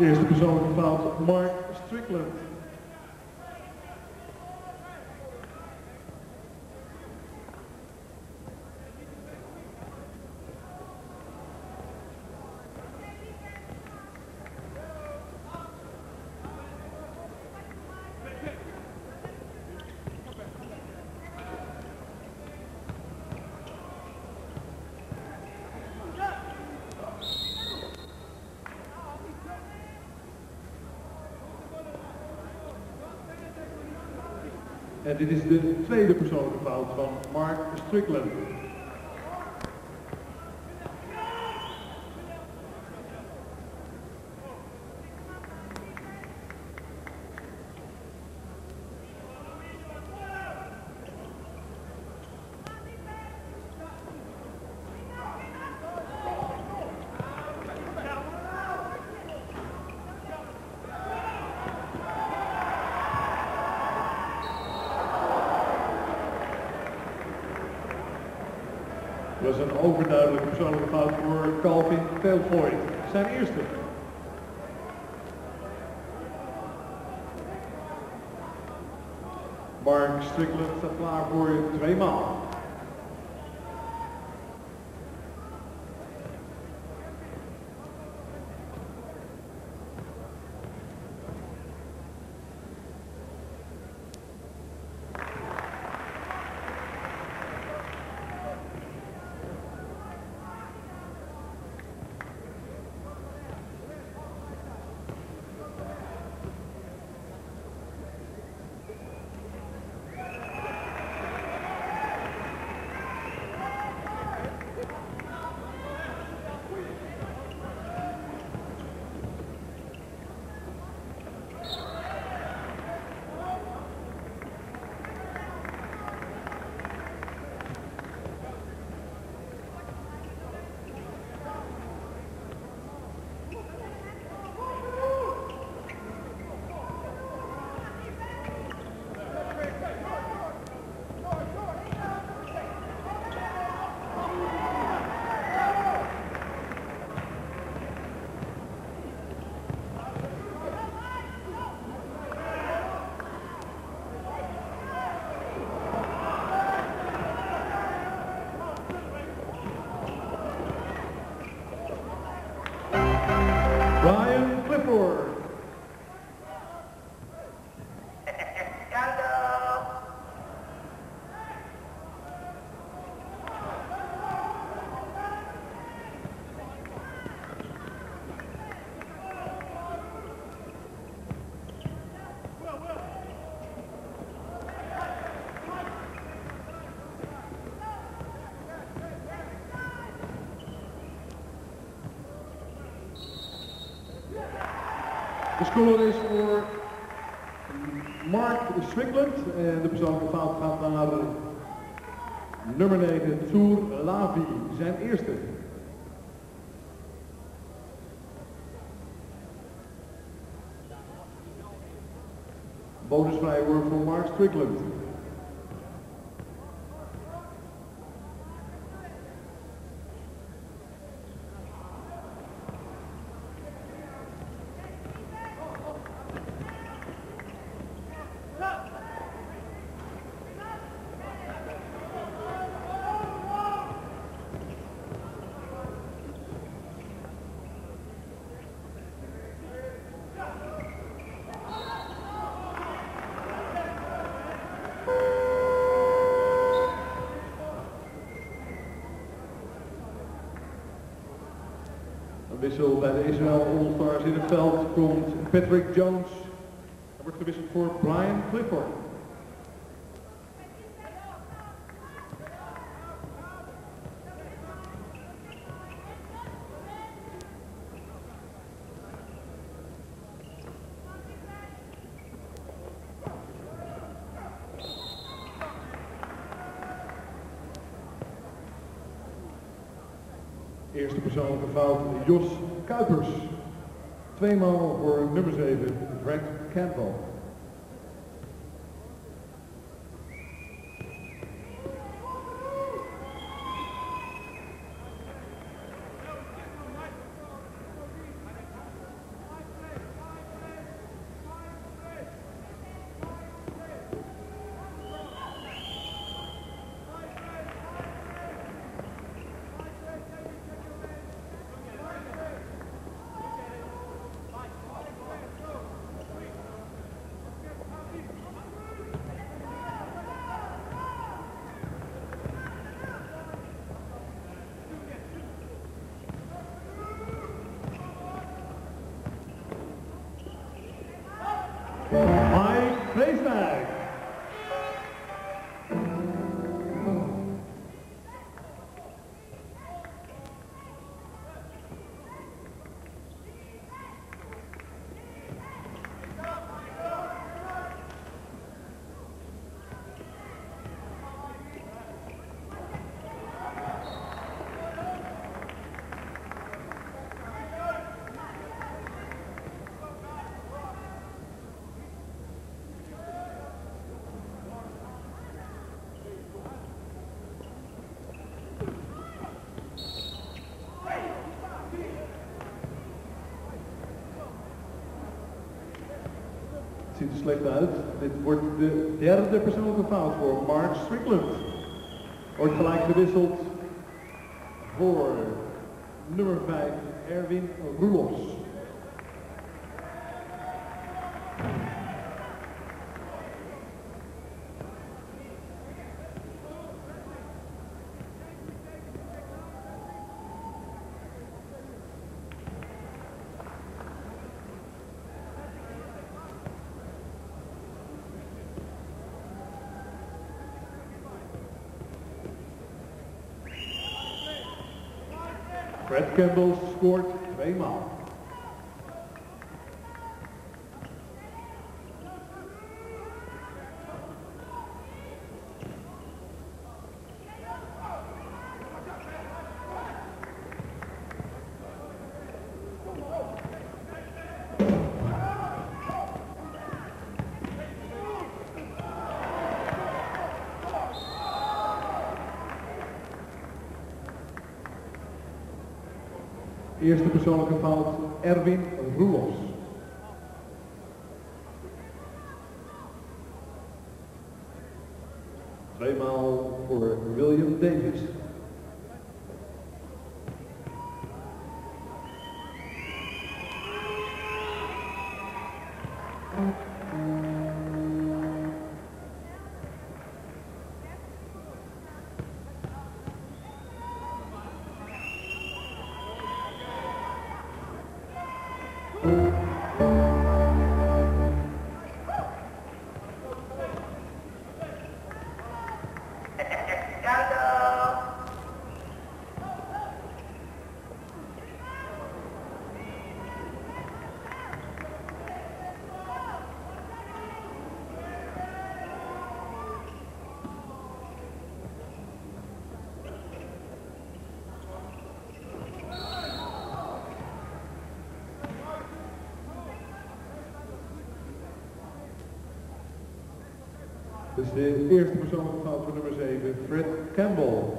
De eerste persoon bepaalt Mark Strickland. En dit is de tweede persoonlijke fout van Mark Strickland. Een overduidelijke persoonlijke fout voor Calvin Pelvoort. Zijn eerste. Mark Strickland staat klaar voor twee De score is voor Mark Strickland en de persoonlijke fout gaat naar nummer 9, Tour Lavi, zijn eerste. Bonusvrij wordt voor Mark Strickland. Wissel bij de Israel All-Stars in het veld komt Patrick Jones. Hij wordt gewisseld voor Brian Clifford. Eerste persoonlijke fout, Jos Kuipers. Tweemaal voor nummer 7, Greg Campbell. Slecht uit. Dit wordt de derde persoonlijke fout voor Mark Strickland. Wordt gelijk gewisseld voor nummer 5, Erwin Roelos. Fred Campbell scoort tweemaal. Eerste persoonlijke fout, Erwin de eerste persoonlijke fout voor nummer 7, Fred Campbell.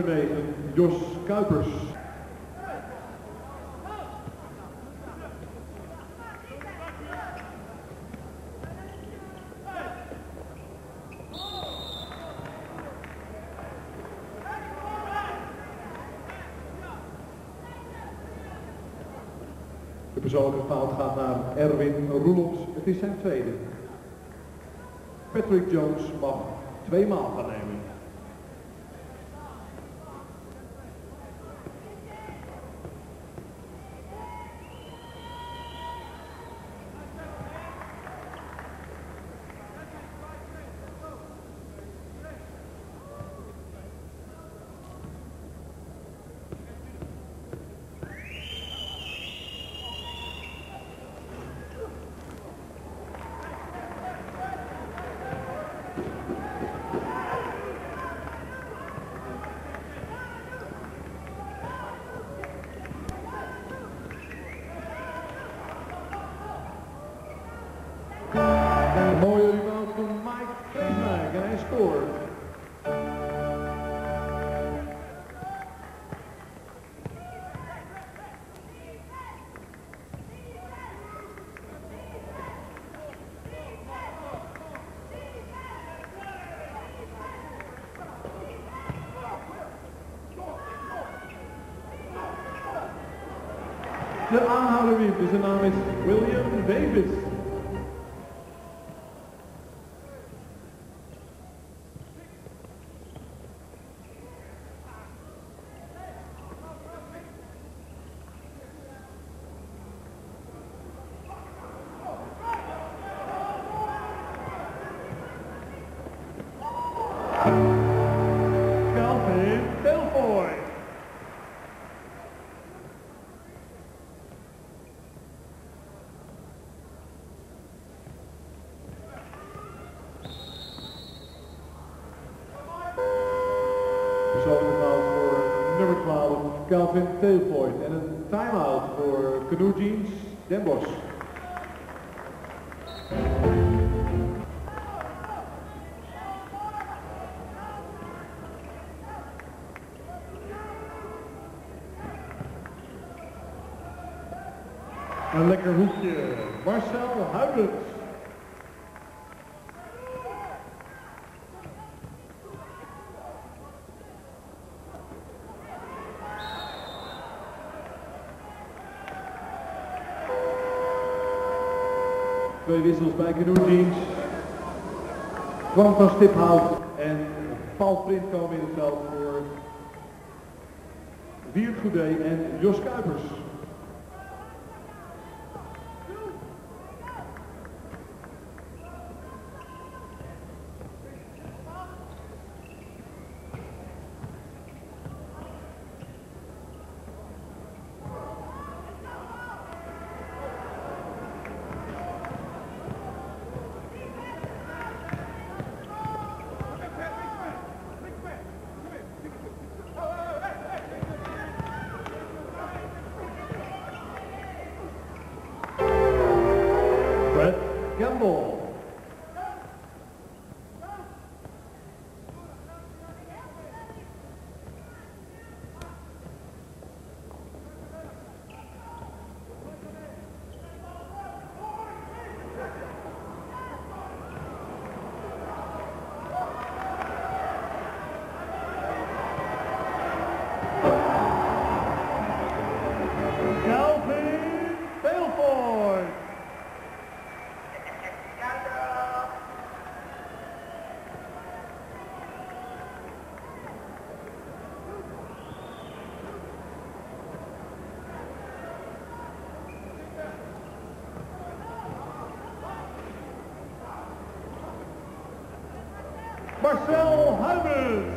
Tegen Jos Kuipers. De persoonlijke fout gaat naar Erwin Roelofs. Het is zijn tweede. Patrick Jones mag twee maal gaan nemen. De aanhouder wint, dus zijn naam is William Davis. Calvin Tailpoint. En een time-out voor Canoe Jeans Den Bosch. Wissels bij Jeans. Kwam van Stiphout en Paul Print komen in het veld voor Wiert en Jos Kuipers. Marcel Huibers.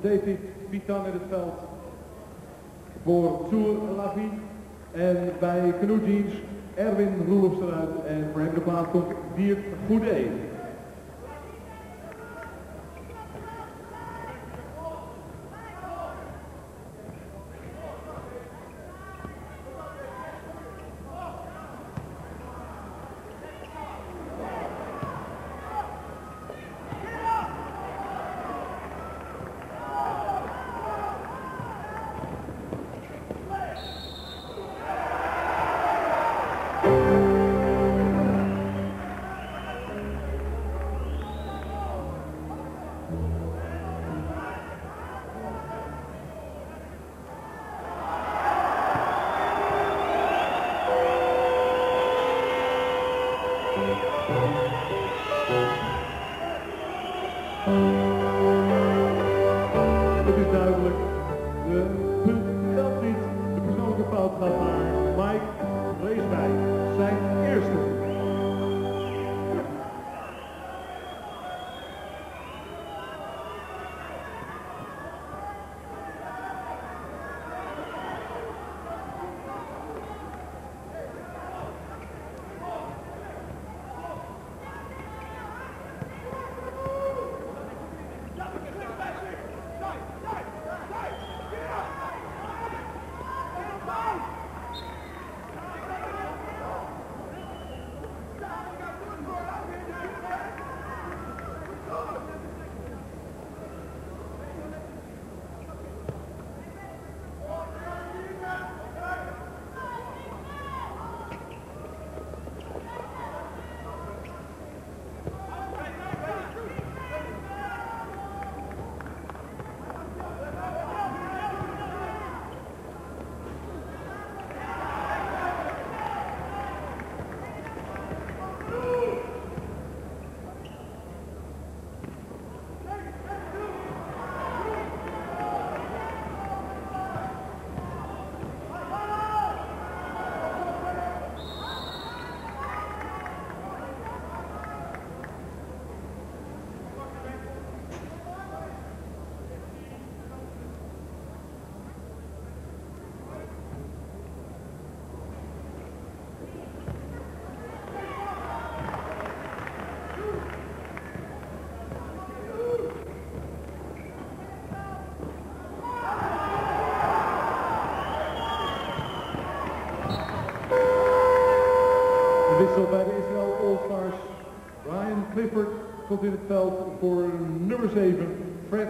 David Pitan in het veld voor Tour Lavi. En bij Canoe Jeans Erwin Roelofs eruit. En voor hem de plaats komt Dirk Goedé. Komt in het veld voor nummer 7, Fred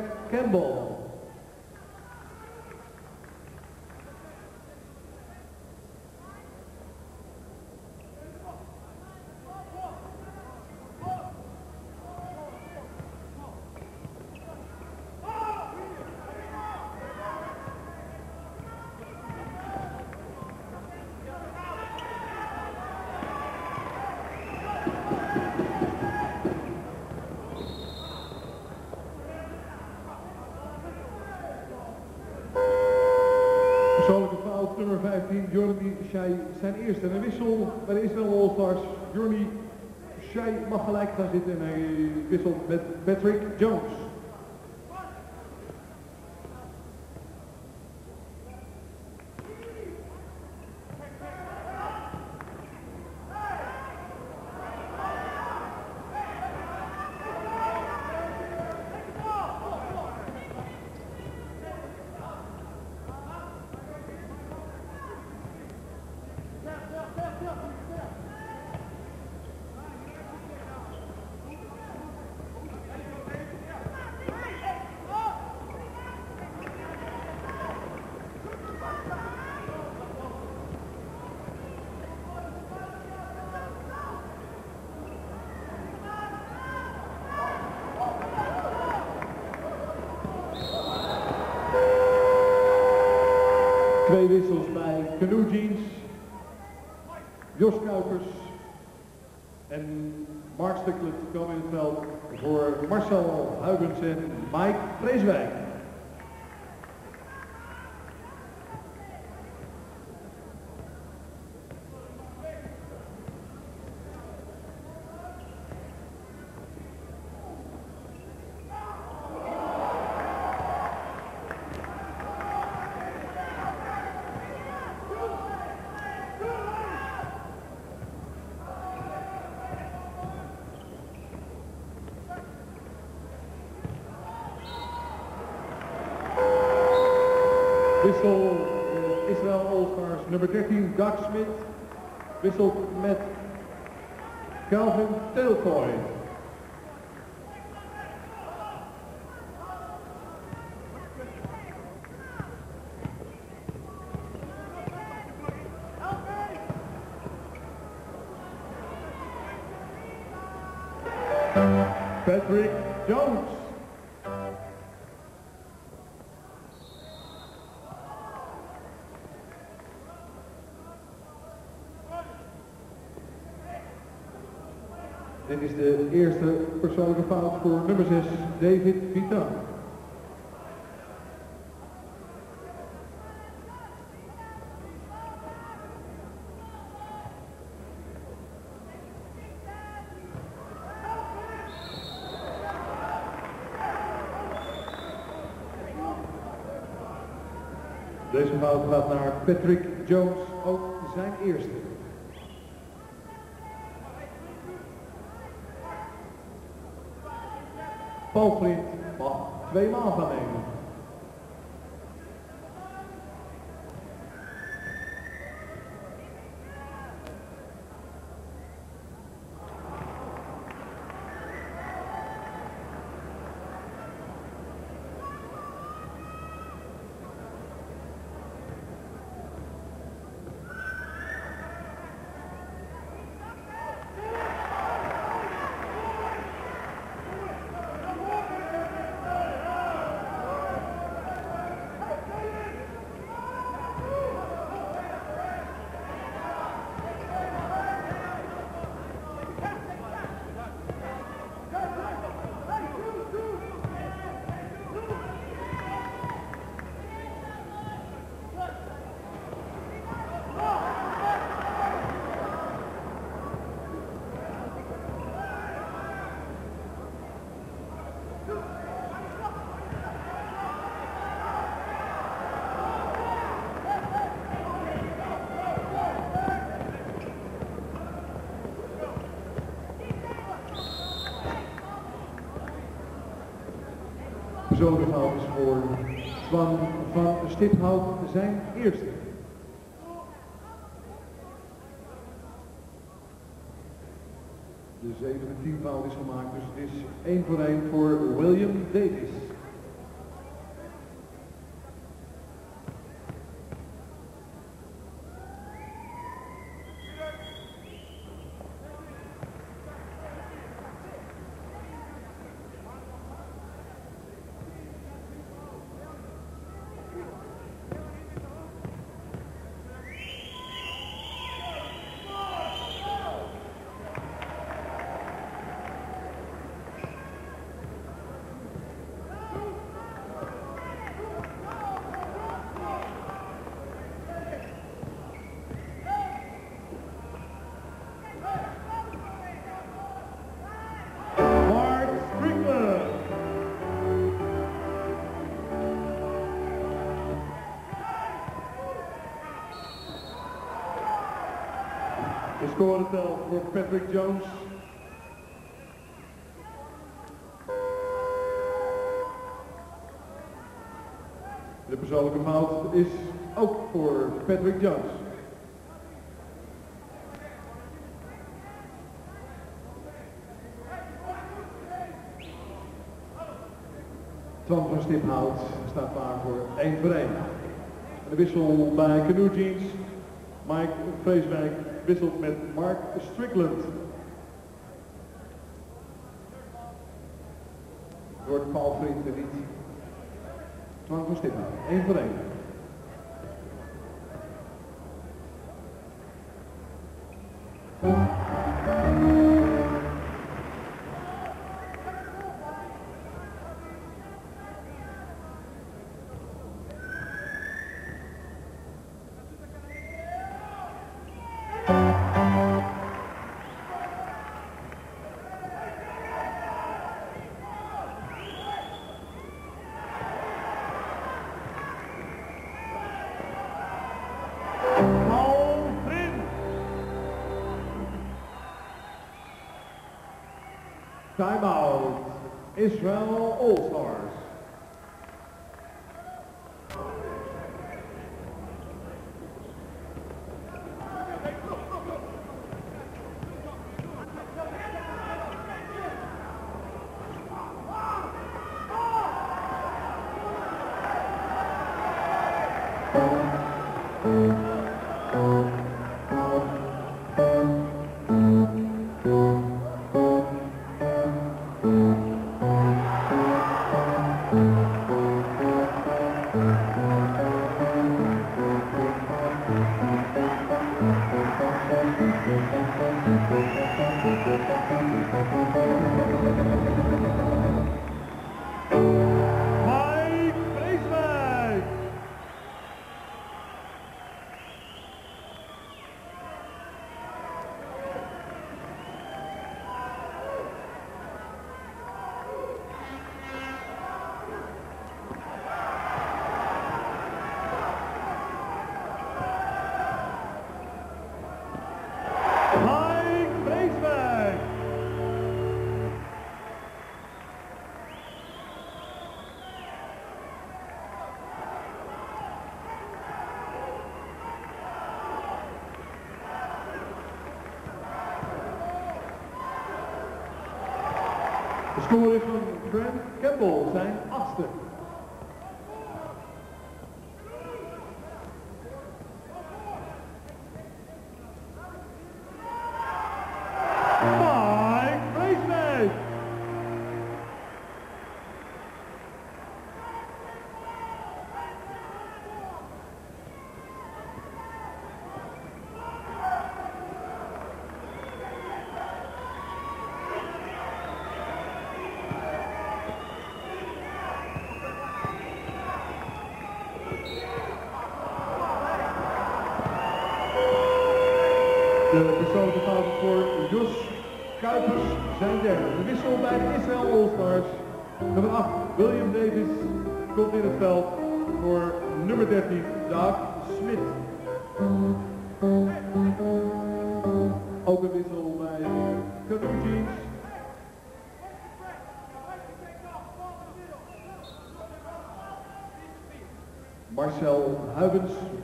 15, Jordi Shai zijn eerste. En een wissel bij de Israël All-Stars. Jordi Shai mag gelijk gaan zitten en hij wisselt met Patrick Jones. Twee wissels bij Canoe Jeans. Jos Kuipers en Mark Sticklet komen in het veld voor Marcel Huygens en Mike Vreeswijk. Dit is de eerste persoonlijke fout voor nummer 6, David Vita. Deze fout gaat naar Patrick Jones, ook zijn eerste. Flint mag twee maal gaan nemen. Is voor Swan van Stiphout zijn eerste. De zevende teamfout is gemaakt, dus het is één voor één voor De score telt voor Patrick Jones. De persoonlijke fout is ook voor Patrick Jones. Twan van Stiphout staat klaar voor 1 voor 1. En de wissel bij Canoe Jeans. Mike Vreeswijk wisselt met Mark Strickland. Door Paul en niet. Twan van Stiphout, 1 voor 1. Paul Timeout. Israel All-Stars. Score is van Grant Campbell,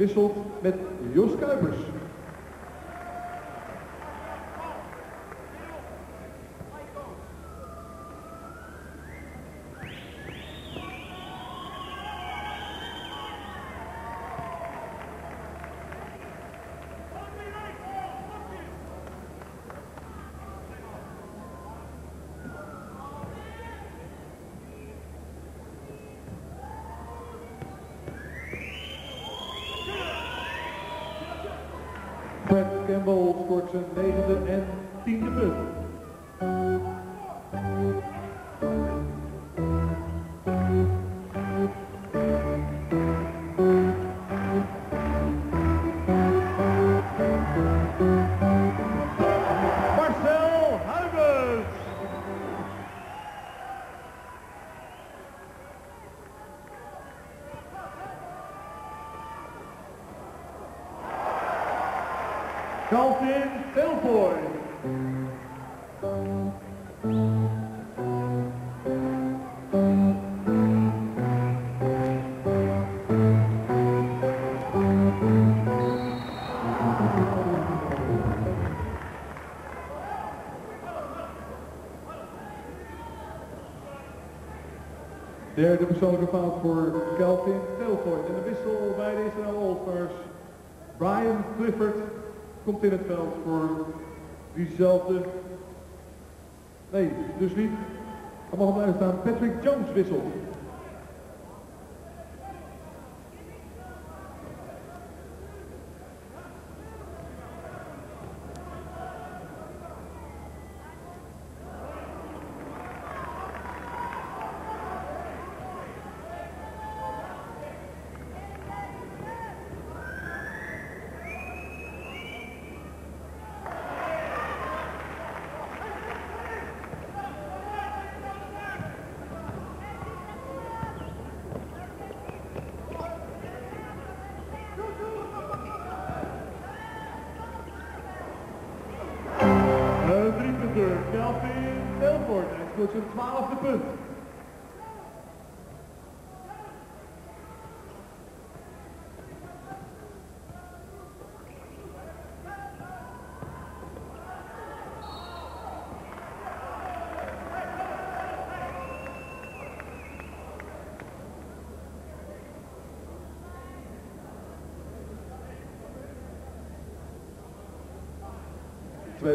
Huibens wisselt met Jos Kuipers. Fred Campbell scoort zijn negende en tiende punt. Derde persoonlijke fout voor Calvin Telfoy. En de wissel bij de Israël All-Stars. Brian Clifford komt in het veld voor diezelfde... Nee, dus niet. Er mag blijven staan. Patrick Jones wisselt.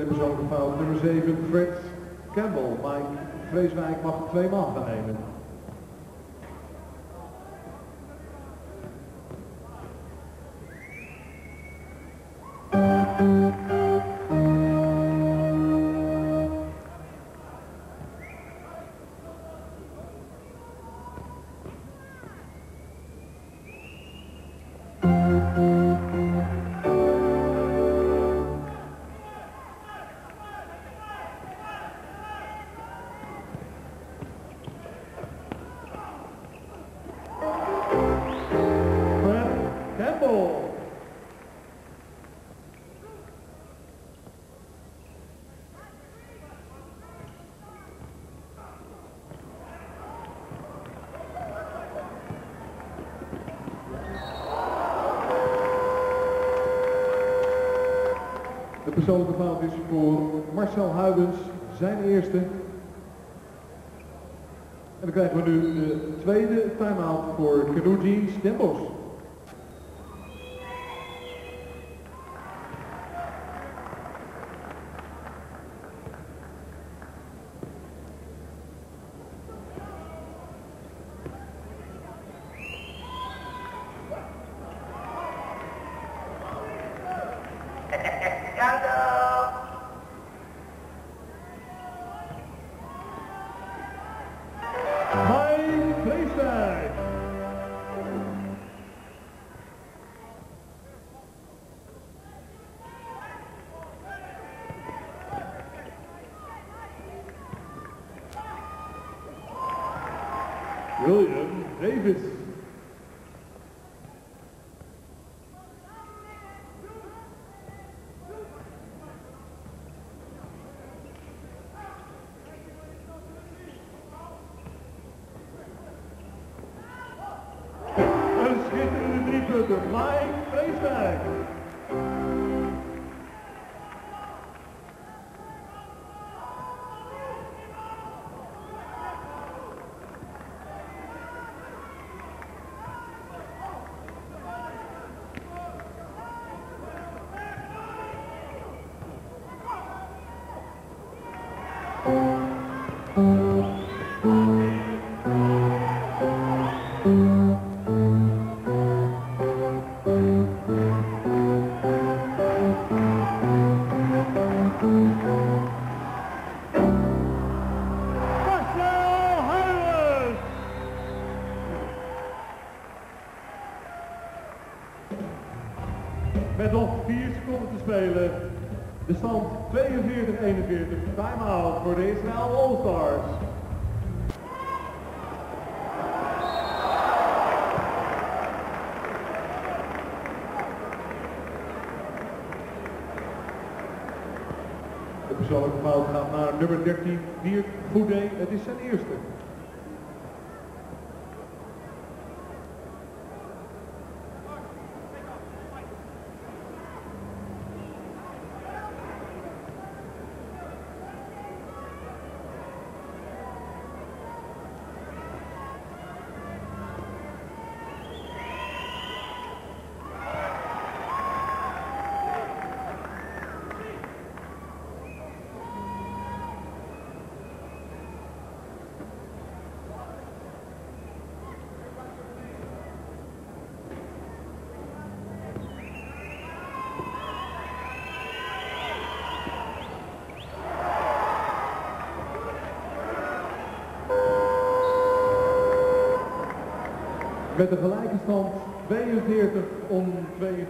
Tweede persoonlijke fout, nummer 7, Fred Campbell. Mike Vreeswijk mag twee man gaan nemen. De fout is voor Marcel Huibens, zijn eerste. En dan krijgen we nu de tweede time-out voor Canoe Jeans. De persoonlijke fout gaat naar nummer 13, Dirk Goedé. Het is zijn eerste.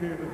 indicated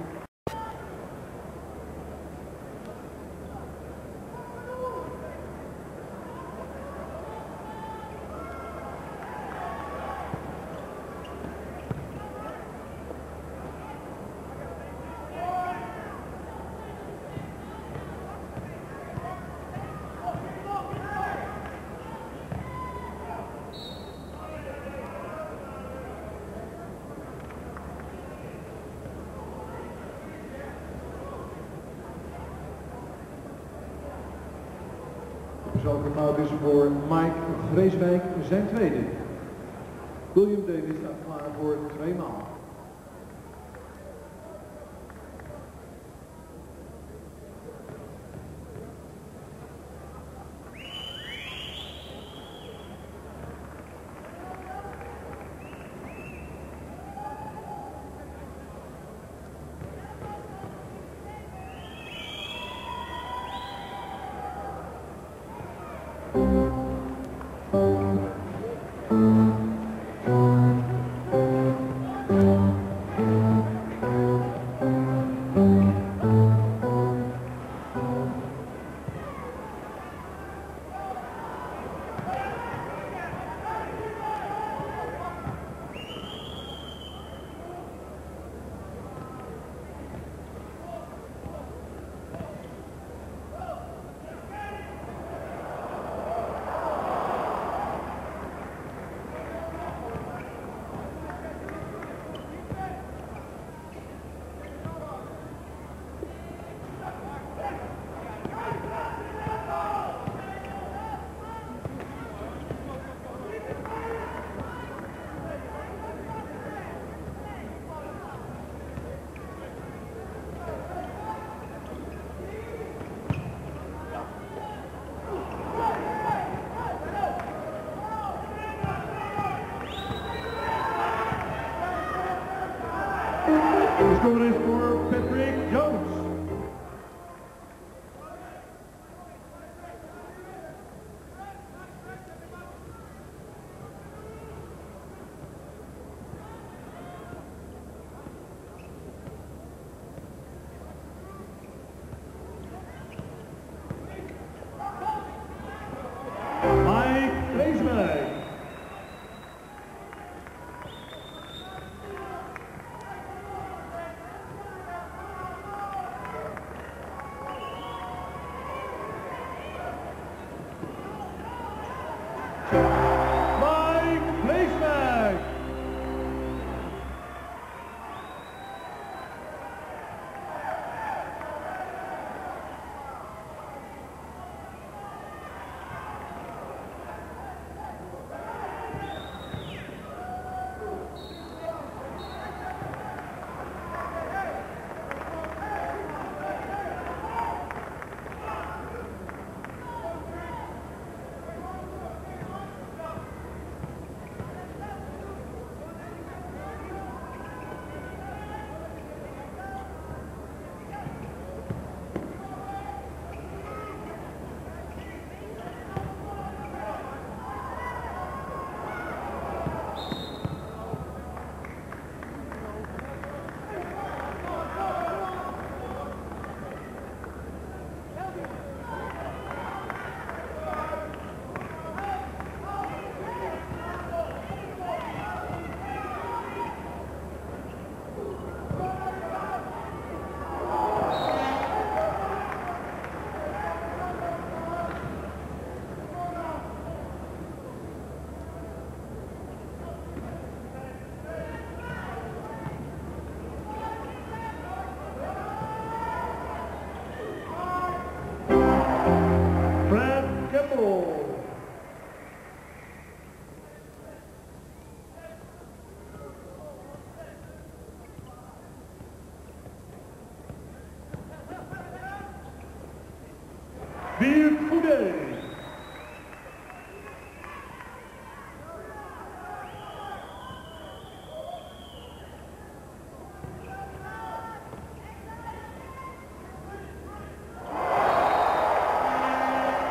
Persoonlijke fout is voor Mike Vreeswijk zijn tweede. William Davis staat klaar voor twee maal.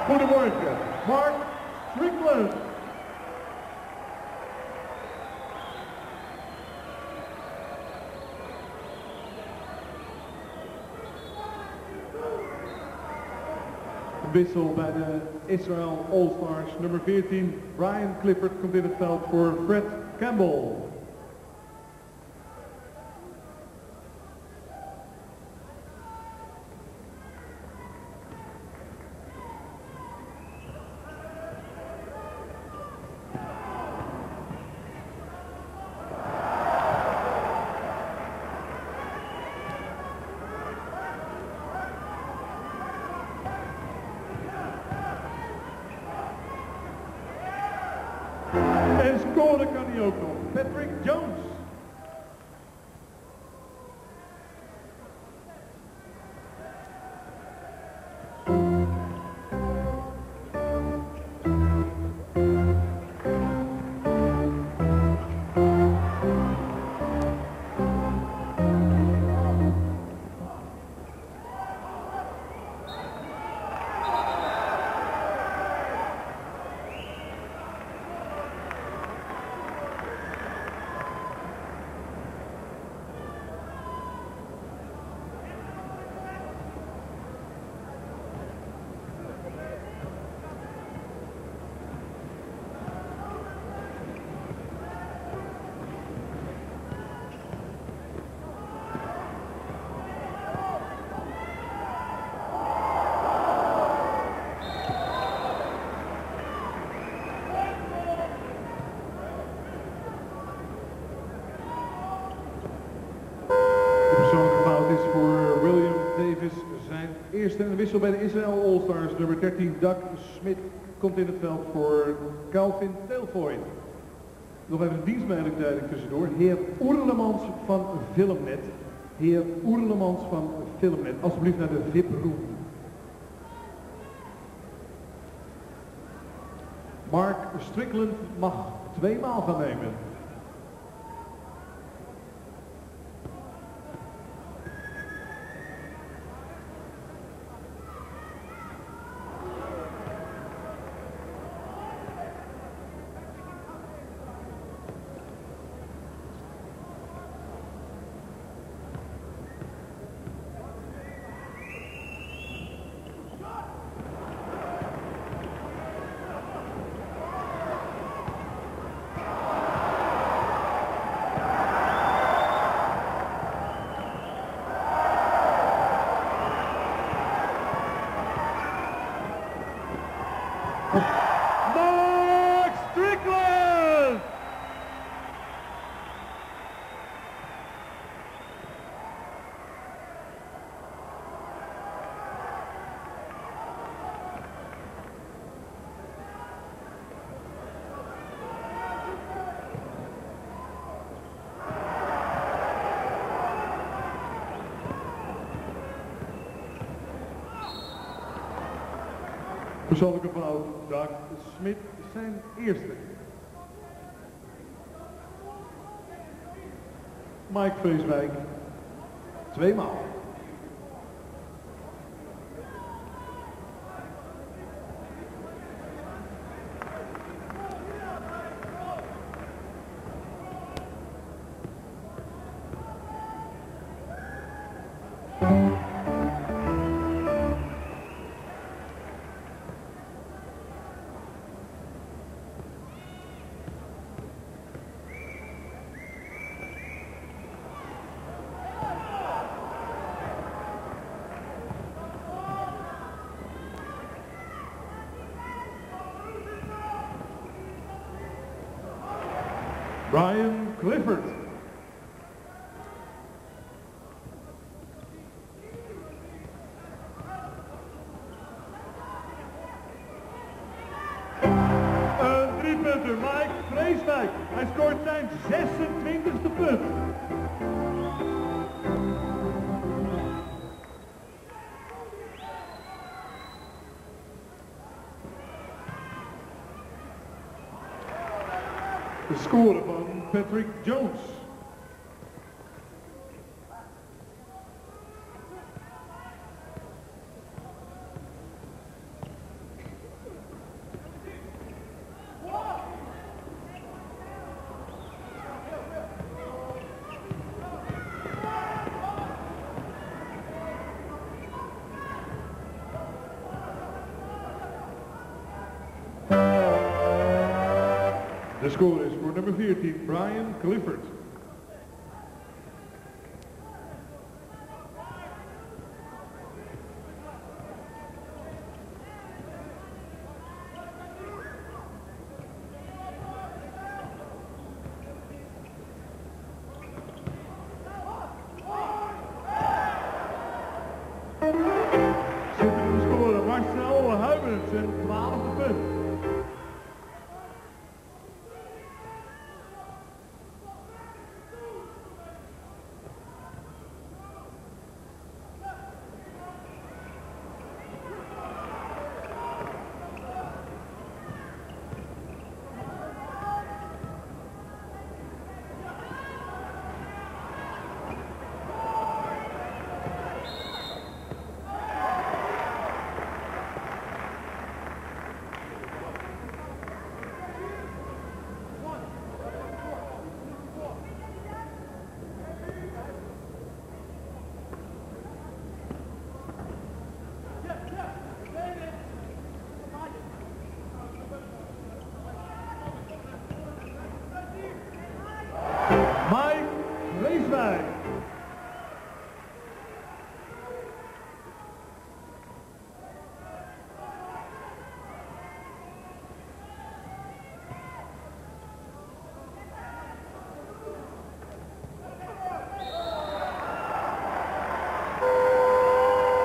Goedemorgen, Mark Strickland. Wissel bij de Israel All-Stars nummer 14. Brian Clifford komt in het veld voor Fred Campbell. Eerste wissel bij de Israel All-Stars. Nummer 13, Doug Smit, komt in het veld voor Calvin Telfoy. Nog even een dienstmelding duidelijk tussendoor. Heer Oerlemans van Filmnet. Heer Oerlemans van Filmnet. Alsjeblieft naar de VIP-room. Mark Strickland mag tweemaal gaan nemen. Persoonlijke fout, Dag Smit zijn eerste. Mike Vreeswijk, tweemaal. Brian Clifford. Een driepunter, Mike Vreeswijk. Hij scoort zijn 26e punt. De score van Patrick Jones.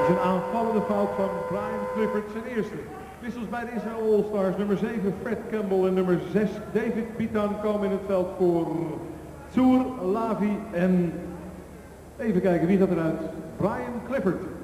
Een aanvallende fout van Brian Clifford, zijn eerste. Wissels bij de Israël All-Stars. Nummer 7 Fred Campbell en nummer 6 David Pitan komen in het veld voor Soer, Lavi en even kijken wie gaat eruit. Brian Clifford.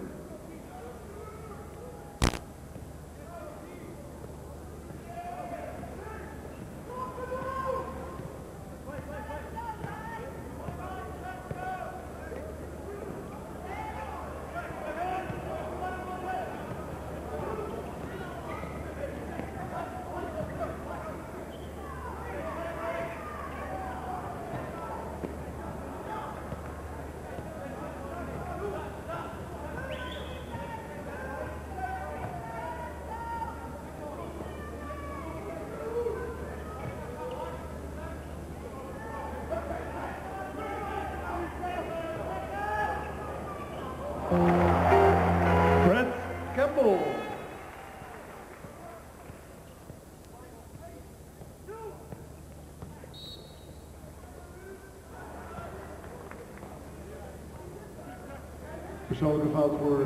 Fout voor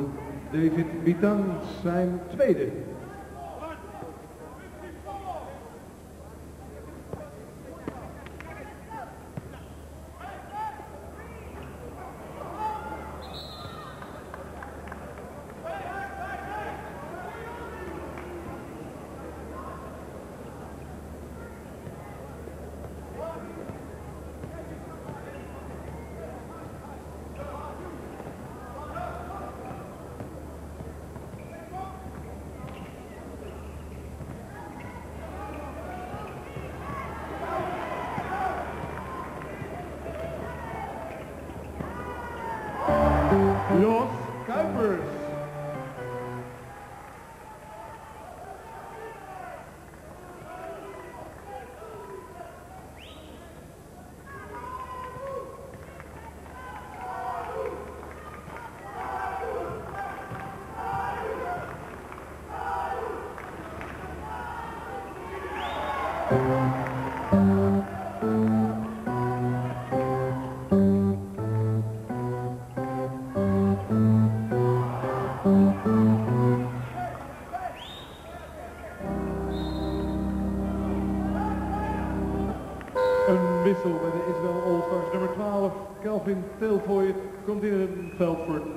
David Bitan, zijn tweede.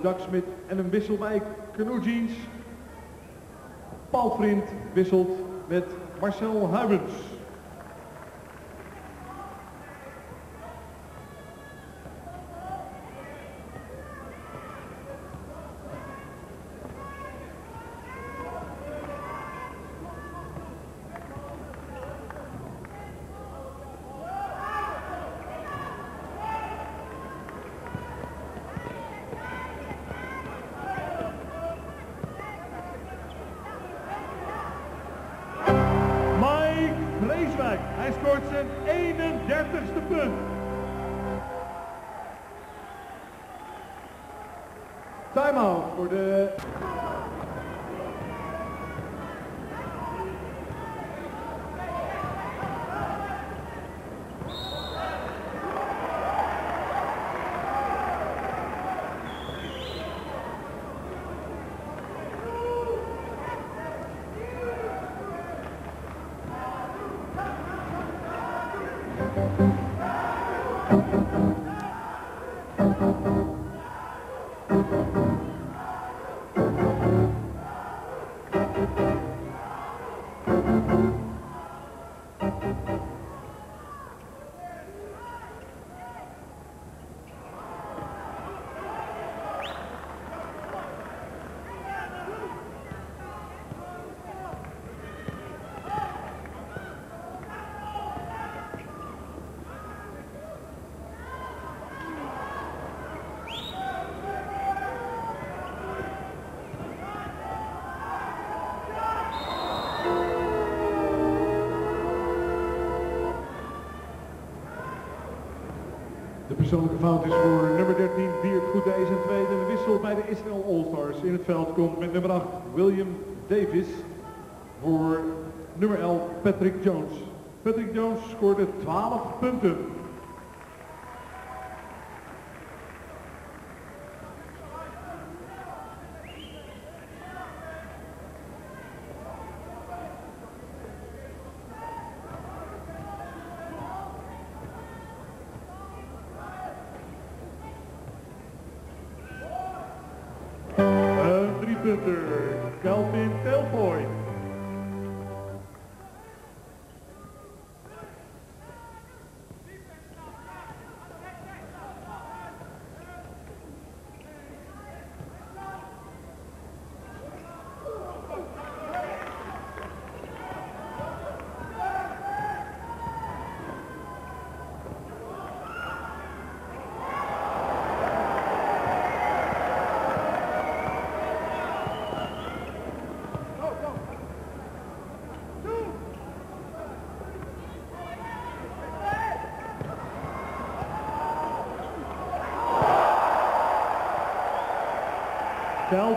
Veld voor Doug Smit. En een wissel bij Canoe Jeans. Paul Vriend wisselt met Marcel Huibens. Persoonlijke fout is voor nummer 13, Diert Goedijs en tweede. De wissel bij de Israel All-Stars in het veld komt met nummer 8, William Davis. Voor nummer 11, Patrick Jones. Patrick Jones scoorde 12 punten.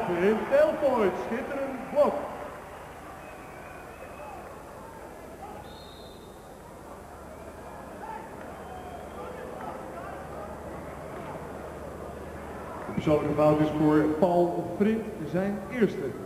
Kelvin Telfoy, schitterend blok. De persoonlijke fout is voor Paul Vriend zijn eerste.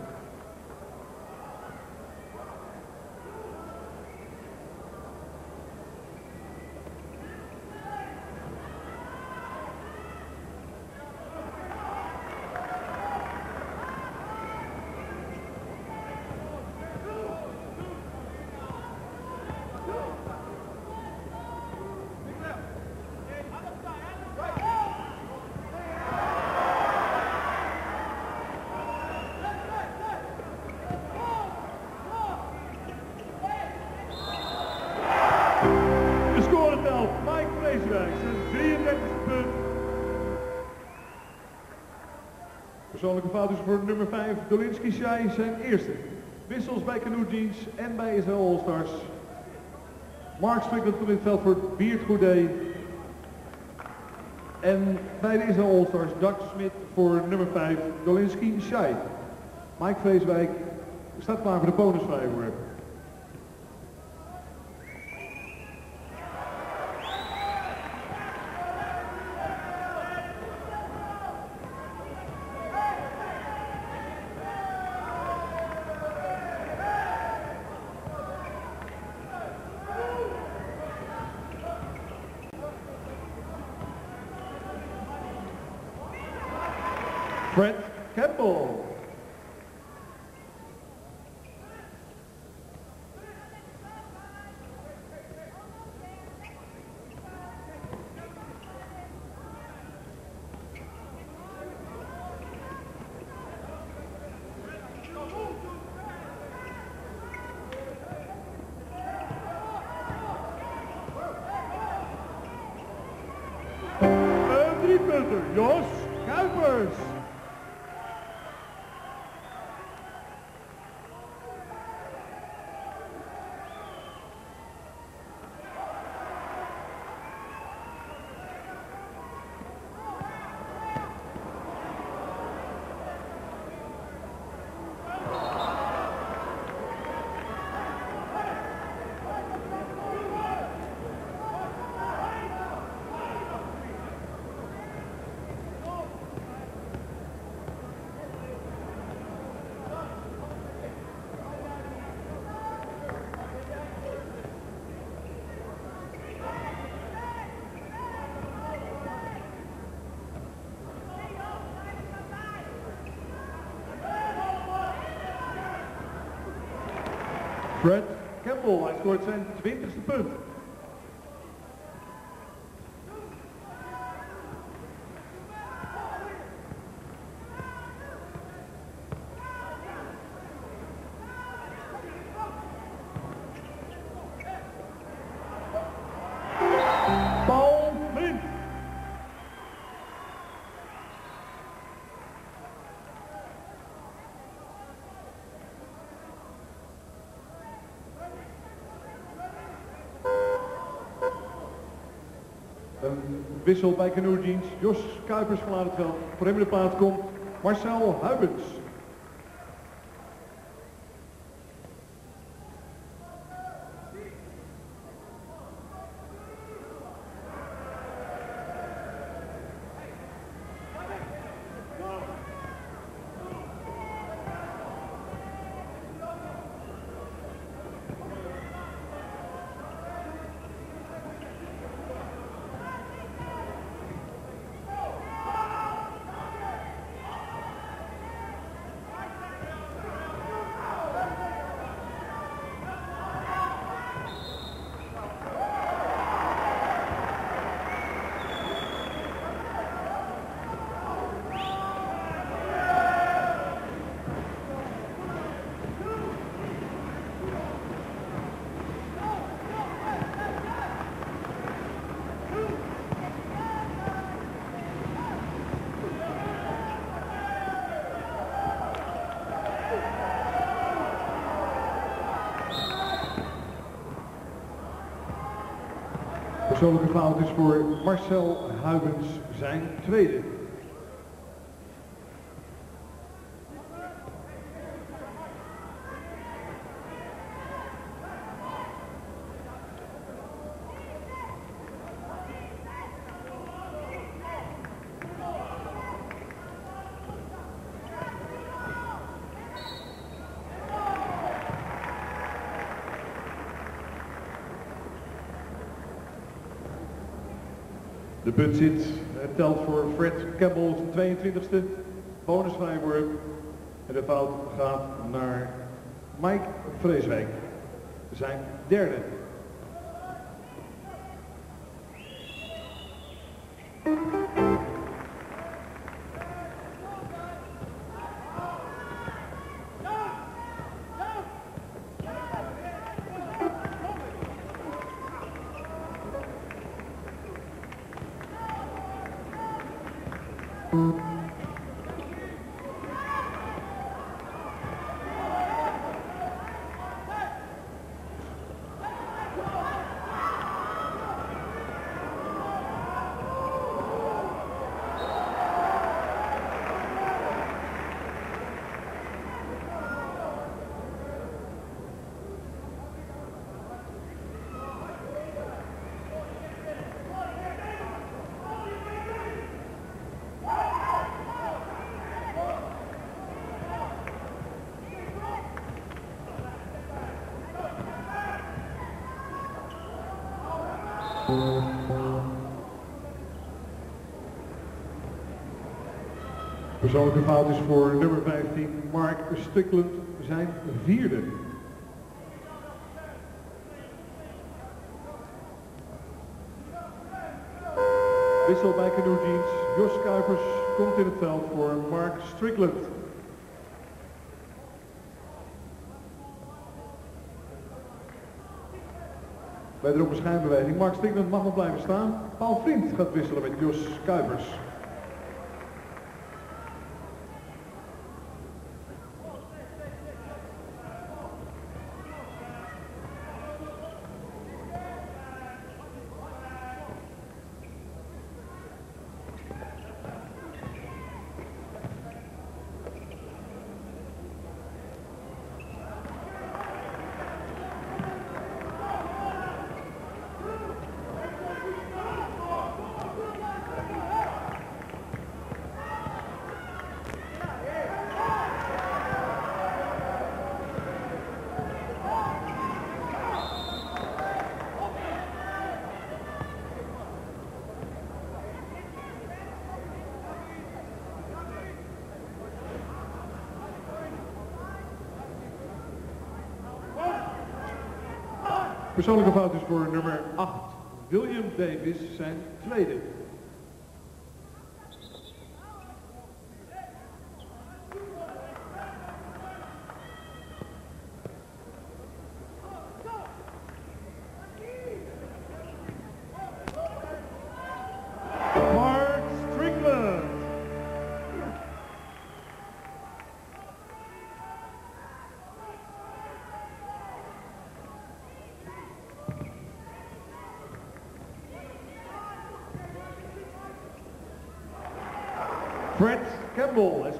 Persoonlijke fout is voor nummer 5, Dolinski Shai, zijn eerste. Wissels bij Canoe en bij Israel All-Stars. Mark Strickland komt in het veld voor Beert Goedé. En bij de Israel All-Stars, Doug Smit voor nummer 5, Dolinski Shai. Mike Vreeswijk staat klaar voor de bonusvrijworp. Campbell, hij scoort zijn 20ste punt. Wissel bij Canoe Jeans. Jos Kuipers veld. Voor hem de plaats komt Marcel Huibens. Persoonlijke fout is voor Marcel Huibens zijn tweede. De punt zit, telt voor Fred Campbell zijn 22e bonusvrijworp. En de fout gaat naar Mike Vreeswijk, zijn derde. Persoonlijke fout is voor nummer 15, Mark Strickland, zijn vierde. Wissel bij Canoe Jeans. Jos Kuipers komt in het veld voor Mark Strickland. Bij de schijnbeweging. Mark Strickland mag nog blijven staan. Paul Vriend gaat wisselen met Jos Kuipers. Persoonlijke fout is voor nummer 8, William Davis, zijn tweede.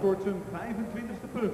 Scoort zijn 25e punt.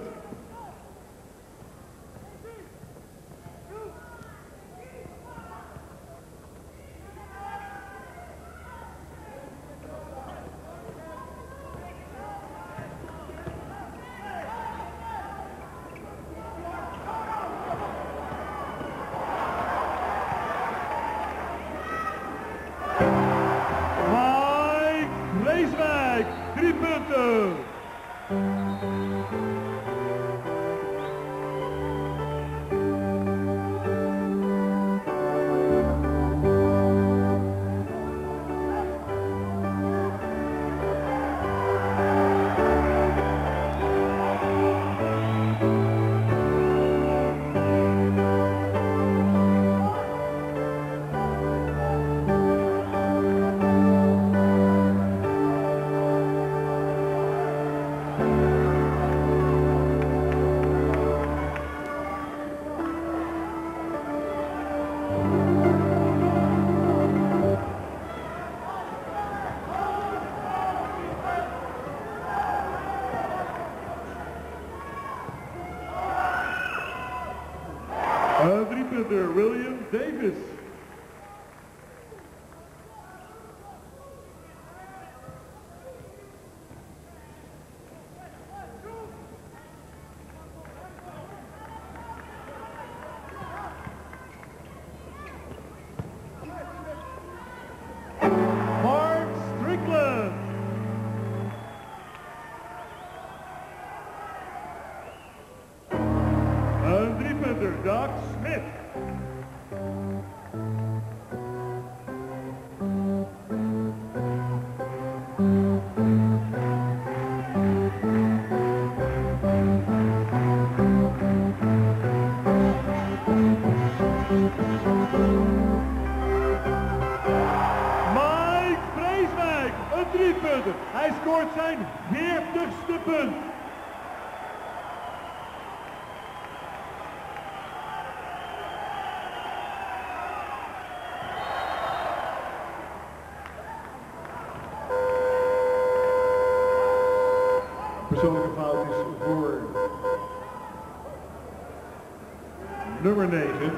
Nummer 9,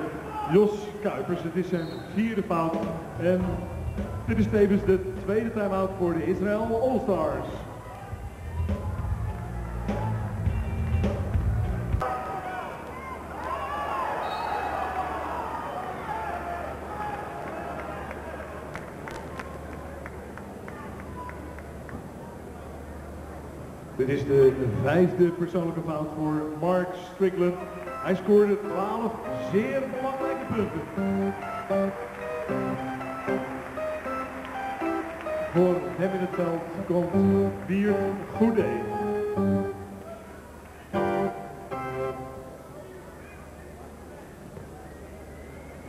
Jos Kuipers. Het is zijn vierde fout en dit is tevens de tweede time-out voor de Israël All-Stars. Dit is de vijfde persoonlijke fout voor Mark Strickland. Hij scoorde 12 zeer belangrijke punten. Voor hem in het veld komt Bier Goede.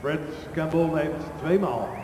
Fred Campbell neemt tweemaal.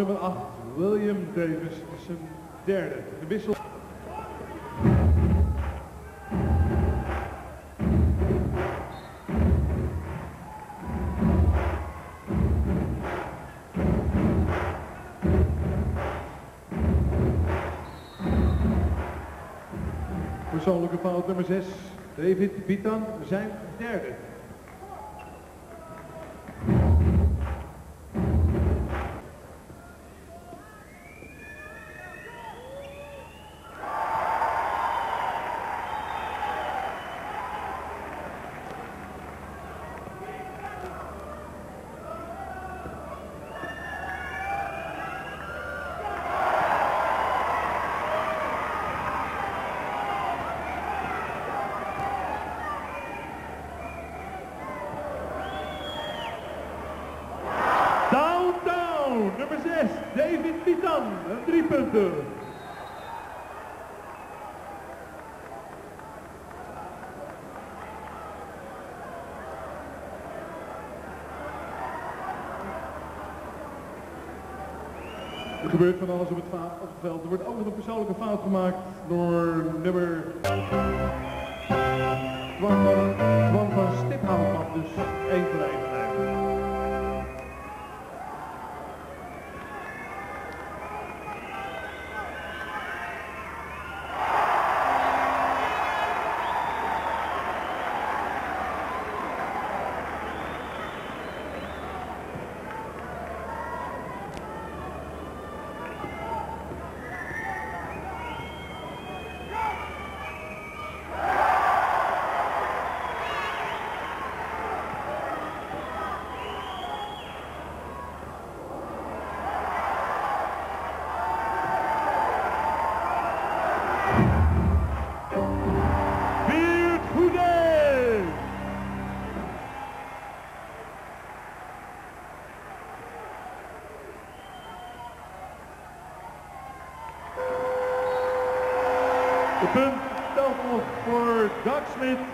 Nummer 8, William Davis, zijn derde. De wissel. Persoonlijke fout nummer 6, David Bitan, zijn derde. Gebeurt van alles op het, op het veld. Er wordt nog een persoonlijke fout gemaakt door nummer... telt nog voor Doug Smit.